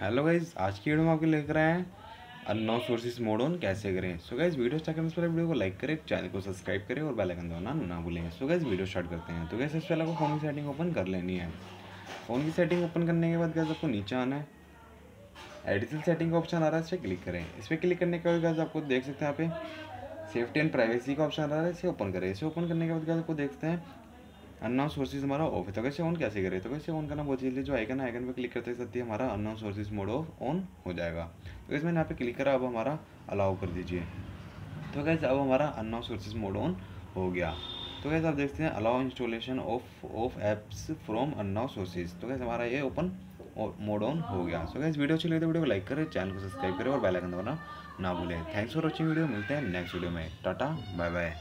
Hello guys आज की video में आपके लेकर आए हैं अननोन सोर्सेज मोड ऑन कैसे करें? सो गाइज़ वीडियो स्टार्ट करने से पहले वीडियो को लाइक करें चैनल को सब्सक्राइब करें और बेल आइकन दबाना ना भूलें। सो गाइज़ वीडियो स्टार्ट करते हैं। तो सबसे पहले आपको फ़ोन की सेटिंग ओपन कर लेनी है। फ़ोन की सेटिंग ओपन करने के बाद गाइज़ आपको नीचे आना है। एडिशनल सेटिंग का ऑप्शन आ रहा है, इस पर क्लिक करें। इस पर क्लिक करने के बाद गाइज़ आपको देख सकते हैं यहाँ पे सेफ्टी एंड प्राइवेसी का ऑप्शन आ रहा है। इसे ओपन करें। इसे ओपन करने के बाद आपको देखते हैं अननोन सोर्सेज हमारा ऑफ़ है। तो कैसे ऑन कैसे करें? तो कैसे ऑन करना बहुत जल्दी जो आइकन आइकन पे क्लिक करते सकते हैं, हमारा unknown sources mode off on हो जाएगा। तो इसमें यहाँ पे क्लिक करा, अब हमारा अलाउ कर दीजिए। तो कैसे अब हमारा अननोन सोर्सेज मोड ऑन हो गया। तो कैसे आप देखते हैं allow installation of of apps from unknown sources तो कैसे हमारा ये ओपन मोड ऑन हो गया। सो गैस वीडियो अच्छी लगे तो वीडियो को लाइक करें चैनल को सब्सक्राइब करें और बेल आइकन दबाना ना भूलें। थैंक्स फॉर वॉचिंग वीडियो मिलते हैं नेक्स्ट वीडियो में। Tata bye bye